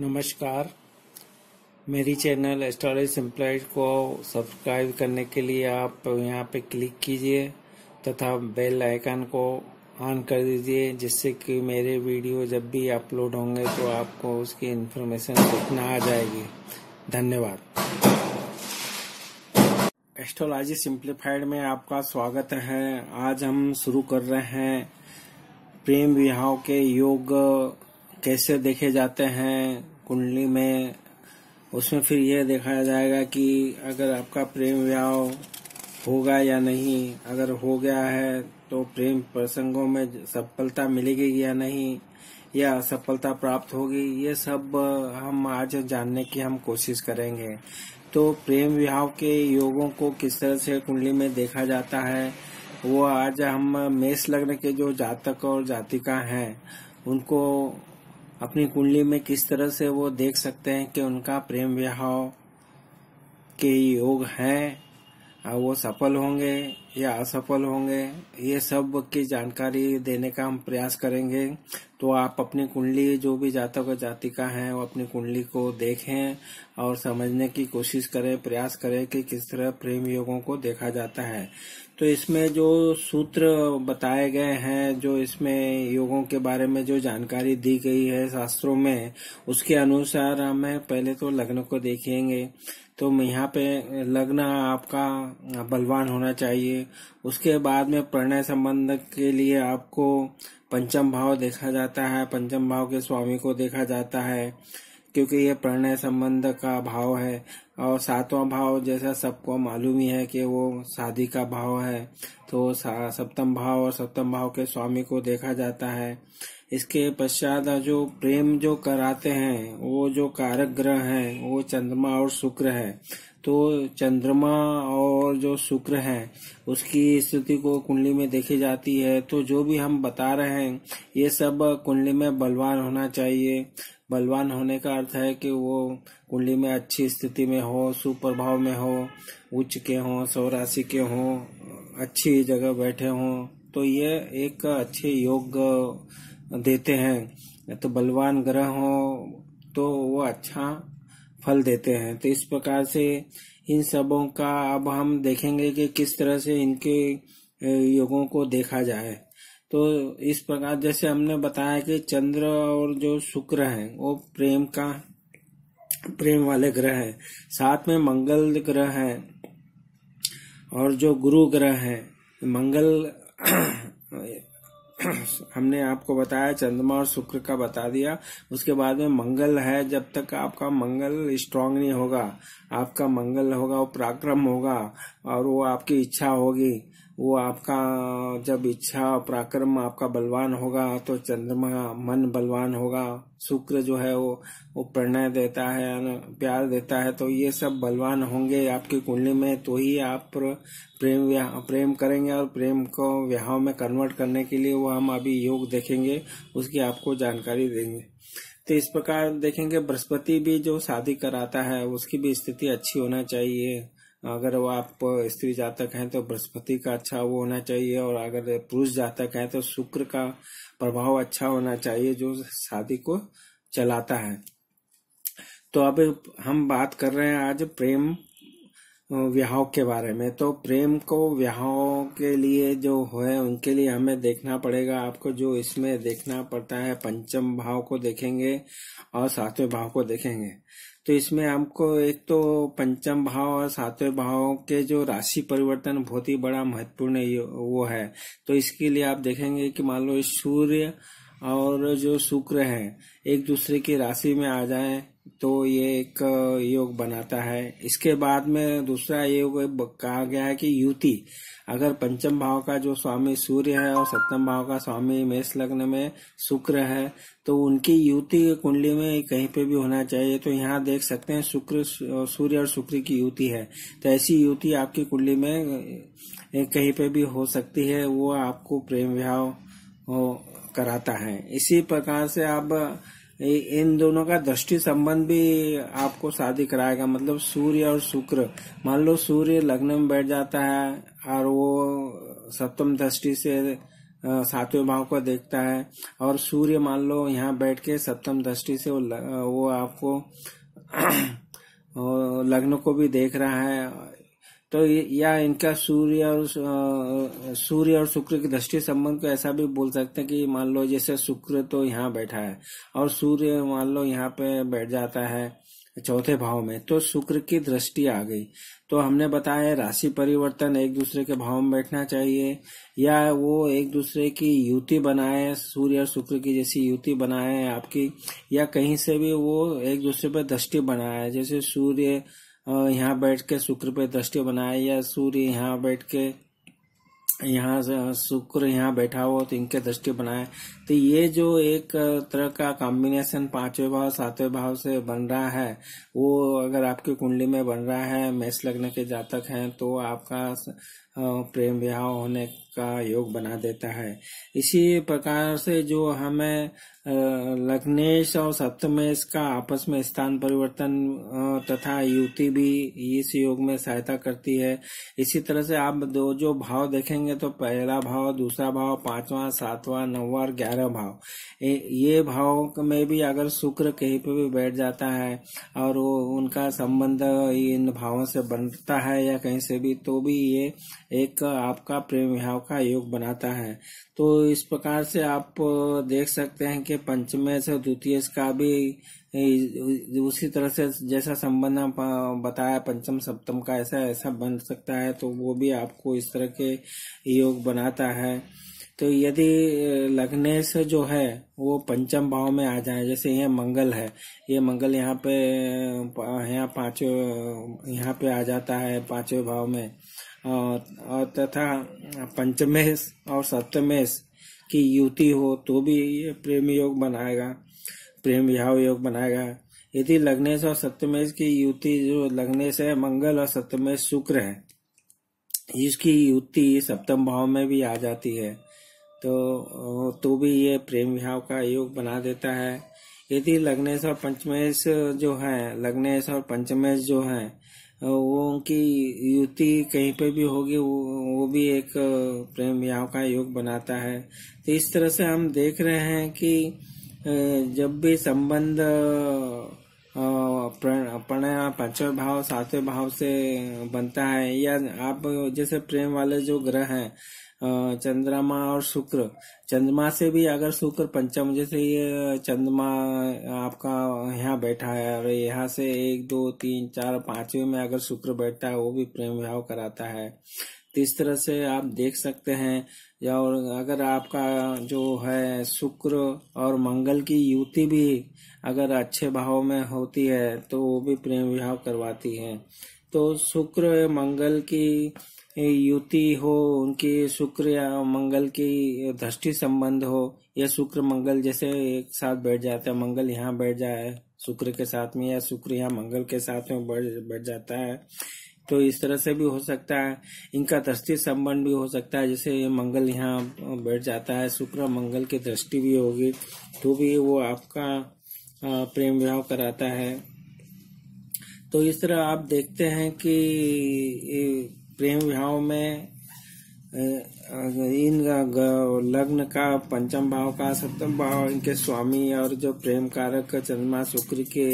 नमस्कार। मेरी channel astrology सिंप्लाइड को सब्सक्राइब करने के लिए आप यहाँ पे क्लिक कीजिए तथा बेल आइकन को ऑन कर दीजिए, जिससे कि मेरे वीडियो जब भी अपलोड होंगे तो आपको उसकी इन्फॉर्मेशन देखना आ जाएगी। धन्यवाद। एस्ट्रोलॉजी सिंप्लीफाइड में आपका स्वागत है। आज हम शुरू कर रहे हैं प्रेम विवाह के योग कैसे देखे जाते हैं कुंडली में, उसमें फिर यह देखा जाएगा कि अगर आपका प्रेम विवाह होगा या नहीं, अगर हो गया है तो प्रेम प्रसंगों में सफलता मिलेगी या नहीं, या असफलता प्राप्त होगी, ये सब हम आज जानने की हम कोशिश करेंगे। तो प्रेम विवाह के योगों को किस तरह से कुंडली में देखा जाता है, वो आज हम मेष लग्न के जो जातक और जातिका हैं, उनको अपनी कुंडली में किस तरह से वो देख सकते हैं कि उनका प्रेम विवाह के योग हैं वो सफल होंगे या असफल होंगे। ये सब की जानकारी देने का हम प्रयास करेंगे। तो आप अपनी कुंडली, जो भी जातक जातिका हैं, वो अपनी कुंडली को देखें और समझने की कोशिश करें, प्रयास करें कि किस तरह प्रेम योगों को देखा जाता है। तो इसमें जो सूत्र बताए गए हैं, जो इसमें योगों के बारे में जो जानकारी दी गई है शास्त्रों में, उसके अनुसार हमें पहले तो लग्न को देखेंगे तो यहाँ पे लग्न आपका बलवान होना चाहिए। उसके बाद में प्रणय संबंध के लिए आपको पंचम भाव देखा जाता है, पंचम भाव के स्वामी को देखा जाता है, क्योंकि ये प्रणय संबंध का भाव है। और सातवां भाव जैसा सबको मालूम ही है कि वो शादी का भाव है तो सप्तम भाव और सप्तम भाव के स्वामी को देखा जाता है। इसके पश्चात जो प्रेम जो कराते हैं, वो जो कारक ग्रह हैं, वो चंद्रमा और शुक्र है। तो चंद्रमा और जो शुक्र है, उसकी स्थिति को कुंडली में देखी जाती है। तो जो भी हम बता रहे हैं, ये सब कुंडली में बलवान होना चाहिए। बलवान होने का अर्थ है कि वो कुंडली में अच्छी स्थिति में हो, सुप्रभाव में हो, उच्च के हो सौराशि के हो, अच्छी जगह बैठे हो। तो ये एक अच्छे योग देते हैं। तो बलवान ग्रह हो तो वो अच्छा फल देते हैं। तो इस प्रकार से इन सबों का अब हम देखेंगे कि किस तरह से इनके योगों को देखा जाए। तो इस प्रकार जैसे हमने बताया कि चंद्र और जो शुक्र है, वो प्रेम का, प्रेम वाले ग्रह है। साथ में मंगल ग्रह है और जो गुरु ग्रह है, मंगल हमने आपको बताया, चंद्रमा और शुक्र का बता दिया। उसके बाद में मंगल है, जब तक आपका मंगल स्ट्रांग नहीं होगा, आपका मंगल होगा, वो पराक्रम होगा, और वो आपकी इच्छा होगी। वो आपका जब इच्छा पराक्रम आपका बलवान होगा तो चंद्रमा मन बलवान होगा। शुक्र जो है वो वो प्रणय देता है प्यार देता है तो ये सब बलवान होंगे आपकी कुंडली में तो ही आप प्रेम प्रेम करेंगे और प्रेम को विवाह में कन्वर्ट करने के लिए वो हम अभी योग देखेंगे, उसकी आपको जानकारी देंगे। तो इस प्रकार देखेंगे, बृहस्पति भी जो शादी कराता है, उसकी भी स्थिति अच्छी होना चाहिए। अगर वो आप स्त्री जातक हैं तो बृहस्पति का अच्छा वो होना चाहिए और अगर पुरुष जातक है तो शुक्र का प्रभाव अच्छा होना चाहिए जो शादी को चलाता है। तो अब हम बात कर रहे हैं आज प्रेम विवाह के बारे में। तो प्रेम को विवाह के लिए जो है, उनके लिए हमें देखना पड़ेगा। आपको जो इसमें देखना पड़ता है, पंचम भाव को देखेंगे और सातवें भाव को देखेंगे। तो इसमें हमको एक तो पंचम भाव और सातवें भाव के जो राशि परिवर्तन बहुत ही बड़ा महत्वपूर्ण वो है। तो इसके लिए आप देखेंगे कि मान लो सूर्य और जो शुक्र है, एक दूसरे की राशि में आ जाए। तो ये एक योग बनाता है। इसके बाद में दूसरा योग कहा गया है कि युति। अगर पंचम भाव का जो स्वामी सूर्य है और सप्तम भाव का स्वामी मेष लग्न में शुक्र है तो उनकी युति कुंडली में कहीं पे भी होना चाहिए। तो यहाँ देख सकते हैं शुक्र, सूर्य और शुक्र की युति है। तो ऐसी युति आपकी कुंडली में कहीं पे भी हो सकती है, वो आपको प्रेम विवाह कराता है। इसी प्रकार से आप इन दोनों का दृष्टि संबंध भी आपको शादी कराएगा। मतलब सूर्य और शुक्र। मान लो सूर्य लग्न में बैठ जाता है और वो सप्तम दृष्टि से सातवें भाव को देखता है। और सूर्य मान लो यहाँ बैठ के सप्तम दृष्टि से वो, वो आपको लग्न को भी देख रहा है। तो या इनका सूर्य और सूर्य और शुक्र की दृष्टि संबंध को ऐसा भी बोल सकते हैं कि मान लो जैसे शुक्र तो यहाँ बैठा है और सूर्य मान लो यहाँ पे बैठ जाता है चौथे भाव में तो शुक्र की दृष्टि आ गई। तो हमने बताया राशि परिवर्तन एक दूसरे के भाव में बैठना चाहिए, या वो एक दूसरे की युति बनाए, सूर्य और शुक्र की जैसी युति बनाए आपकी, या कहीं से भी वो एक दूसरे पर दृष्टि बनाए, जैसे सूर्य यहाँ बैठ के शुक्र पे दृष्टि बनाए या सूर्य यहाँ बैठ के यहाँ शुक्र यहाँ बैठा हो तो इनके दृष्टि बनाए। तो ये जो एक तरह का कॉम्बिनेशन पाँचवें भाव, सातवें भाव से बन रहा है, वो अगर आपकी कुंडली में बन रहा है मैस लगने के जातक हैं तो आपका प्रेम विवाह होने का योग बना देता है। इसी प्रकार से जो हमें लग्नेश और सप्तमेश का आपस में स्थान परिवर्तन तथा युति भी इस योग में सहायता करती है। इसी तरह से आप दो जो भाव देखेंगे तो पहला भाव, दूसरा भाव, पांचवा, सातवां, नौवा और ग्यारह भाव। ये भाव में भी अगर शुक्र कहीं पे भी बैठ जाता है और वो उनका संबंध इन भावों से बनता है या कहीं से भी तो भी ये एक आपका प्रेम विवाह का योग बनाता है। तो इस प्रकार से आप देख सकते हैं कि से द्वितीय का भी उसी तरह से जैसा संबंध बताया पंचम सप्तम का ऐसा ऐसा बन सकता है तो वो भी आपको इस तरह के योग बनाता है। तो यदि लगने से जो है, वो पंचम भाव में आ जाए, जैसे यह मंगल है ये मंगल यहाँ पे यहाँ पांचवे यहाँ पे आ जाता है पांचवे भाव में। और तथा पंचमेश और सप्तमेश की युति हो तो भी ये प्रेम योग बनाएगा, प्रेम विवाह योग बनाएगा। यदि लग्नेश और सप्तमेश की युति जो लग्नेश है, मंगल और सप्तमेश शुक्र है, इसकी युति सप्तम भाव में भी आ जाती है तो तो भी ये प्रेम विवाह का योग बना देता है। यदि लग्नेश और पंचमेश जो है, लग्नेश और पंचमेश जो है वो उनकी युति कहीं पे भी होगी वो, वो भी एक प्रेम याव का योग बनाता है। तो इस तरह से हम देख रहे हैं कि जब भी संबंध प्रणय पाँचवें भाव सातवें भाव से बनता है या आप जैसे प्रेम वाले जो ग्रह हैं चंद्रमा और शुक्र। चंद्रमा से भी अगर शुक्र पंचम जैसे ये चंद्रमा आपका यहाँ बैठा है और यहाँ से एक, दो, तीन, चार, पांचवे में अगर शुक्र बैठता है, वो भी प्रेम विवाह कराता है। तो इस तरह से आप देख सकते हैं। या और अगर आपका जो है शुक्र और मंगल की युति भी अगर अच्छे भाव में होती है तो वो भी प्रेम विवाह करवाती है। तो शुक्र, मंगल की युति हो, उनकी शुक्र या मंगल की दृष्टि संबंध हो, या शुक्र, मंगल जैसे एक साथ बैठ जाता है, मंगल यहाँ बैठ जाए शुक्र के साथ में, या शुक्र यहाँ मंगल के साथ में बैठ जाता है तो इस तरह से भी हो सकता है। इनका दृष्टि संबंध भी हो सकता है। जैसे मंगल यहाँ बैठ जाता है, शुक्र मंगल की दृष्टि भी होगी तो भी वो आपका प्रेम विवाह कराता है। तो इस तरह आप देखते हैं कि प्रेम विवाह में इन लग्न का, पंचम भाव का, सप्तम भाव, इनके स्वामी और जो प्रेम कारक चंद्रमा शुक्र के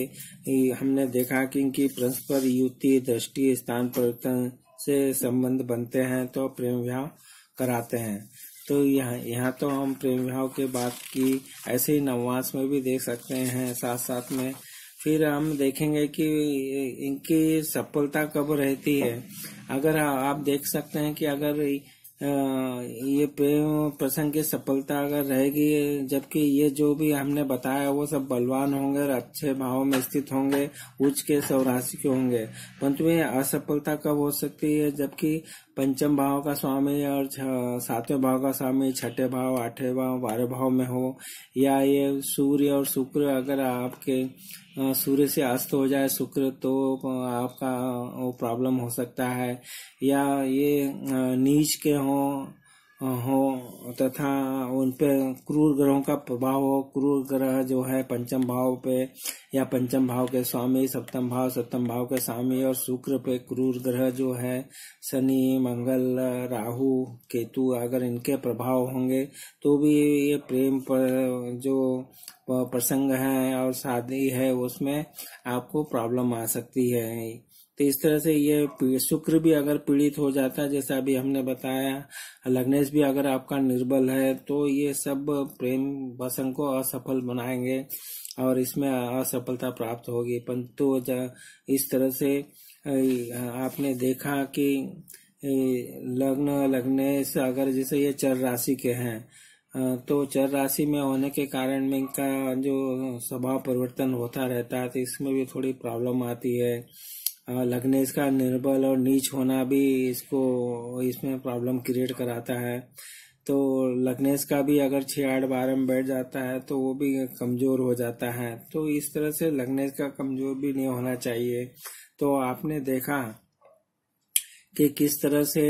हमने देखा कि इनकी परस्पर युति दृष्टि, स्थान परिवर्तन से संबंध बनते हैं तो प्रेम विवाह कराते हैं। तो यहाँ यहाँ तो हम प्रेम विवाह के बात की ऐसे ही नववास में भी देख सकते हैं साथ साथ में। फिर हम देखेंगे कि इनकी सफलता कब रहती है। अगर आप देख सकते हैं कि अगर ये प्रसंग की सफलता अगर रहेगी, जबकि ये जो भी हमने बताया, वो सब बलवान होंगे और अच्छे भाव में स्थित होंगे, उच्च के सौराशि के होंगे। परंतु ये असफलता कब हो सकती है, जबकि पंचम भाव का स्वामी और सातवें भाव का स्वामी, छठे भाव, आठवें भाव बारह भाव में हो, या ये सूर्य और शुक्र अगर आपके सूर्य से अस्त हो जाए, शुक्र तो आपका वो प्रॉब्लम हो सकता है। या ये नीच के हों हो, तथा उन पे क्रूर ग्रहों का प्रभाव हो। क्रूर ग्रह जो है, पंचम भाव पे या पंचम भाव के स्वामी, सप्तम भाव सप्तम भाव के स्वामी और शुक्र पे क्रूर ग्रह जो है, शनि, मंगल, राहु, केतु अगर इनके प्रभाव होंगे तो भी ये प्रेम पर जो प्रसंग है और शादी है, उसमें आपको प्रॉब्लम आ सकती है। तो इस तरह से ये शुक्र भी अगर पीड़ित हो जाता है जैसा अभी हमने बताया, लग्नेश भी अगर आपका निर्बल है तो ये सब प्रेम वसन को असफल बनाएँगे और इसमें असफलता प्राप्त होगी। परंतु इस तरह से आपने देखा कि लग्न, लग्नेश अगर जैसे ये चर राशि के हैं तो चर राशि में होने के कारण में इनका जो स्वभाव परिवर्तन होता रहता है तो इसमें भी थोड़ी प्रॉब्लम आती है। लगने इसका निर्बल और नीच होना भी इसको, इसमें प्रॉब्लम क्रिएट कराता है। तो लग्नेश का भी अगर छह आठ बारह में बैठ जाता है तो वो भी कमज़ोर हो जाता है। तो इस तरह से लग्नेश का कमज़ोर भी नहीं होना चाहिए। तो आपने देखा कि किस तरह से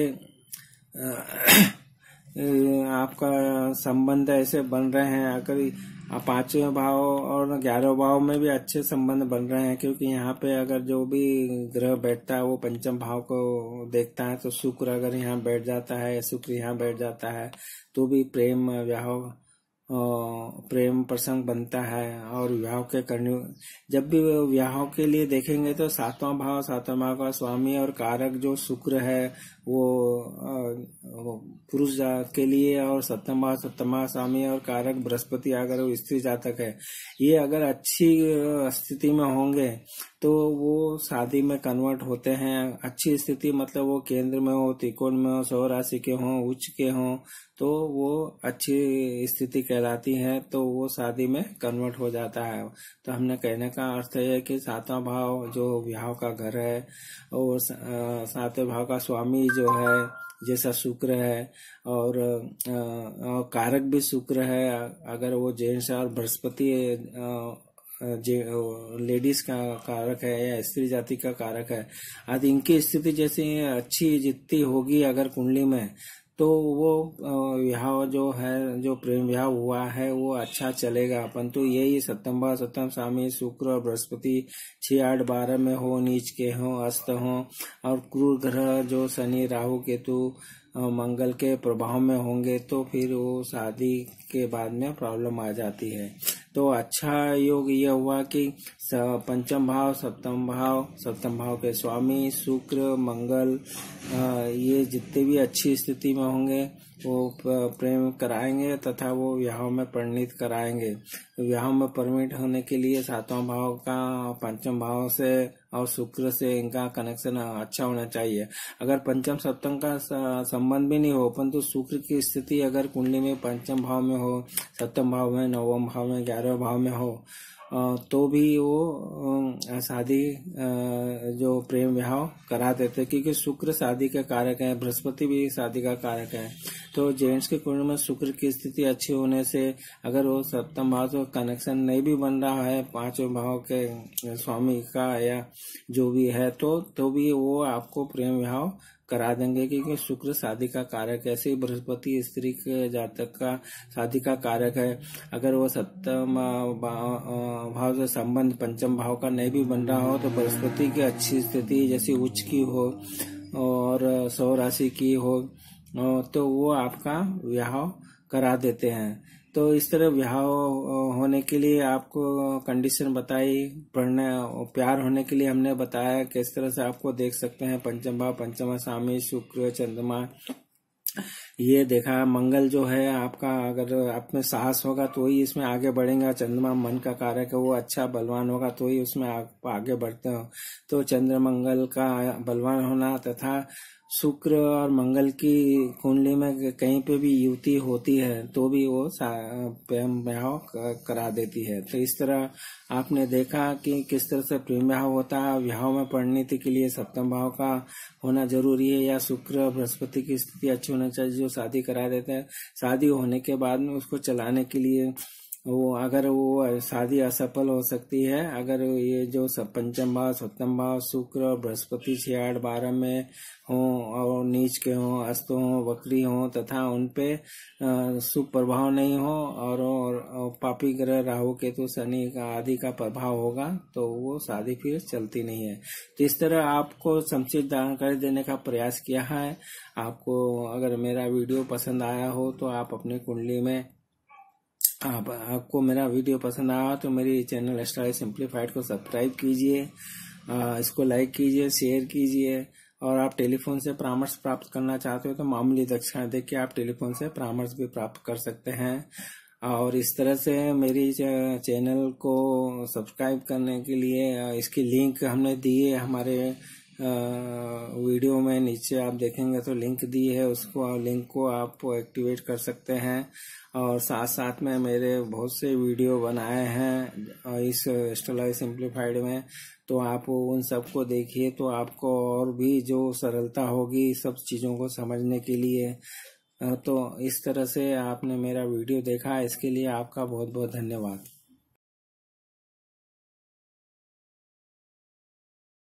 आपका संबंध ऐसे बन रहे हैं। अगर पाँचवें भाव और ग्यारह भाव में भी अच्छे संबंध बन रहे हैं, क्योंकि यहाँ पे अगर जो भी ग्रह बैठता है, वो पंचम भाव को देखता है तो शुक्र अगर यहाँ बैठ जाता है शुक्र यहाँ बैठ जाता है तो भी प्रेम, व्याह प्रेम प्रसंग बनता है और विवाह के करने, जब भी विवाह के लिए देखेंगे तो सातवां भाव सातवां भाव का स्वामी और कारक जो शुक्र है, वो पुरुष जात के लिए और सप्तम भाव, सप्तम स्वामी और कारक बृहस्पति अगर स्त्री जातक है। ये अगर अच्छी स्थिति में होंगे तो वो शादी में कन्वर्ट होते हैं। अच्छी स्थिति मतलब वो केंद्र में हो, त्रिकोण में हो सौ राशि के हों, उच्च के हों तो वो अच्छी स्थिति कहलाती है तो वो शादी में कन्वर्ट हो जाता है। तो हमने कहने का अर्थ है कि सातवां भाव जो विवाह का घर है, और सातवें भाव का स्वामी जो है, जैसा शुक्र है, और कारक भी शुक्र है। अगर वो जैन और बृहस्पति लेडीज़ का कारक है या स्त्री जाति का कारक है आदि इनकी स्थिति जैसे अच्छी जितनी होगी अगर कुंडली में तो वो विवाह जो है, जो प्रेम विवाह हुआ है, वो अच्छा चलेगा। परंतु यही भाव सप्तम स्वामी शुक्र और बृहस्पति छह, आठ, बारह में हो, नीच के हो, अस्त हो, और क्रूर ग्रह जो शनि, राहु, केतु मंगल के प्रभाव में होंगे तो फिर वो शादी के बाद में प्रॉब्लम आ जाती है। तो अच्छा योग यह हुआ कि पंचम भाव, सप्तम भाव सप्तम भाव के स्वामी, शुक्र, मंगल ये जितने भी अच्छी स्थिति में होंगे वो प्रेम कराएँगे तथा वो विवाह में परिणित कराएँगे। विवाह में परमिट होने के लिए सातवां भाव का, पंचम भाव से और शुक्र से इनका कनेक्शन अच्छा होना चाहिए। अगर पंचम, सप्तम का संबंध भी नहीं हो, परंतु शुक्र की स्थिति अगर कुंडली में पंचम भाव में हो, सप्तम भाव में, नवम भाव में ग्यारह भाव में हो तो भी वो शादी जो प्रेम विवाह करा देते क्योंकि शुक्र शादी का कारक है, बृहस्पति भी शादी का कारक है। तो जेंट्स के कुंड में शुक्र की स्थिति अच्छी होने से अगर वो सप्तम भाव से कनेक्शन नहीं भी बन रहा है, पाँचवें भाव के स्वामी का या जो भी है तो तो भी वो आपको प्रेम विवाह करा देंगे क्योंकि शुक्र शादी का कारक है। ऐसे बृहस्पति स्त्री के जातक का शादी का कारक है। अगर वो सप्तम भाव से संबंध, पंचम भाव का नहीं भी बन रहा हो तो बृहस्पति की अच्छी स्थिति, जैसी उच्च की हो और सौ राशि की हो तो वो आपका विवाह करा देते हैं। तो इस तरह विवाह होने के लिए आपको कंडीशन बताई, पढ़ने, प्यार होने के लिए हमने बताया किस तरह से आपको देख सकते हैं, पंचम भाव पंचमा स्वामी, शुक्र, चंद्रमा। ये देखा, मंगल जो है आपका अगर आप में साहस होगा तो ही इसमें आगे बढ़ेगा, चंद्रमा मन का कारक है, वो अच्छा बलवान होगा तो ही उसमें आप आगे बढ़ते हो। तो चंद्र मंगल का बलवान होना तथा शुक्र और मंगल की कुंडली में कहीं पे भी युति होती है तो भी वो प्रेम विवाह करा देती है। तो इस तरह आपने देखा कि किस तरह से प्रेम विवाह होता है विवाह में परिणति के लिए सप्तम भाव का होना ज़रूरी है, या शुक्र बृहस्पति की स्थिति अच्छी होनी चाहिए, जो शादी करा देते हैं। शादी होने के बाद में उसको चलाने के लिए वो अगर वो शादी असफल हो सकती है अगर ये जो पंचम भाव सप्तम भाव शुक्र और बृहस्पति छह आठ बारह में हो और नीच के हों अस्त हों वक्री हों तथा उन पे शुभ प्रभाव नहीं हो और, और पापी ग्रह राहु केतु शनि का आदि का प्रभाव होगा तो वो शादी फिर चलती नहीं है। तो इस तरह आपको समुचित जानकारी देने का प्रयास किया है। आपको अगर मेरा वीडियो पसंद आया हो तो आप अपनी कुंडली में आप, आपको मेरा वीडियो पसंद आया तो मेरी चैनल एस्ट्राई सिंप्लीफाइड को सब्सक्राइब कीजिए इसको लाइक कीजिए शेयर कीजिए, और आप टेलीफोन से परामर्श प्राप्त करना चाहते हो तो मामूली दक्षिणा देख के आप टेलीफोन से परामर्श भी प्राप्त कर सकते हैं। और इस तरह से मेरी चैनल को सब्सक्राइब करने के लिए इसकी लिंक हमने दी है हमारे वीडियो में नीचे आप देखेंगे तो लिंक दी है, उसको लिंक को आप एक्टिवेट कर सकते हैं। और साथ साथ में मेरे बहुत से वीडियो बनाए हैं इस एस्ट्रोलॉजी सिंप्लीफाइड में। तो आप उन सबको देखिए तो आपको और भी जो सरलता होगी सब चीज़ों को समझने के लिए। तो इस तरह से आपने मेरा वीडियो देखा। इसके लिए आपका बहुत बहुत धन्यवाद।